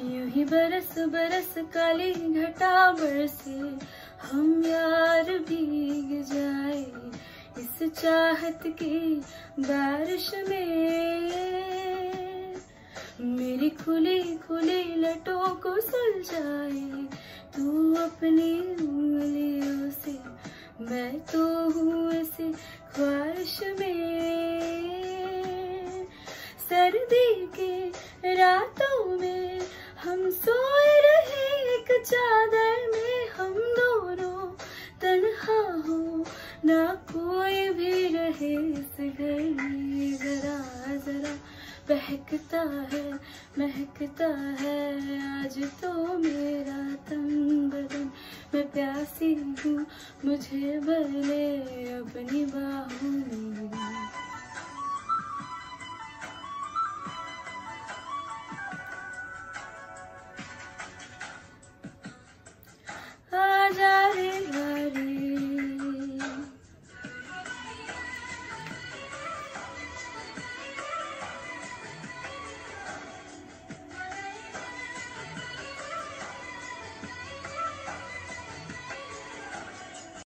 यूँ ही बरस बरस काली घटा बरसे। हम यार भीग जाए इस चाहत की बारिश में। मेरी खुली खुली लटों को सुलझाए तू अपनी उंगलियों से, मैं तो हूँ ऐसे ख्वाहिश में। सर्दी के रातों चादर में हम दोनों तन्हा हो, ना कोई भी रहे इस घर में, जरा जरा बहकता है, महकता है। आज तो मेरा तन बदन, मैं प्यासी हूँ, मुझे भले अपनी में